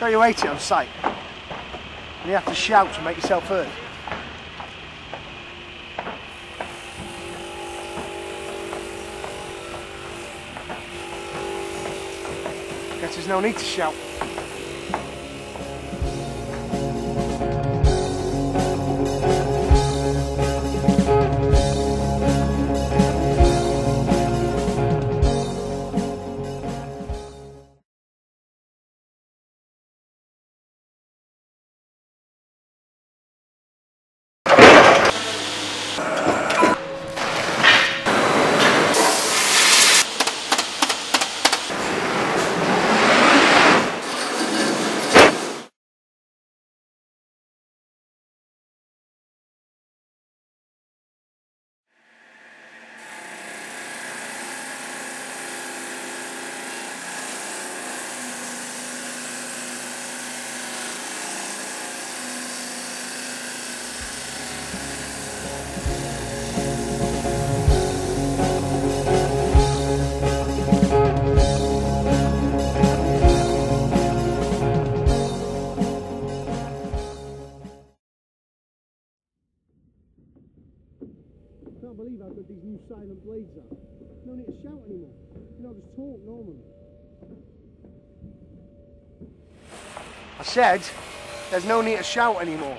Don't you hate it on site? And you have to shout to make yourself heard. Guess there's no need to shout. Can't believe how good these new silent blades are. No need to shout anymore. You know, just talk normally. I said, there's no need to shout anymore.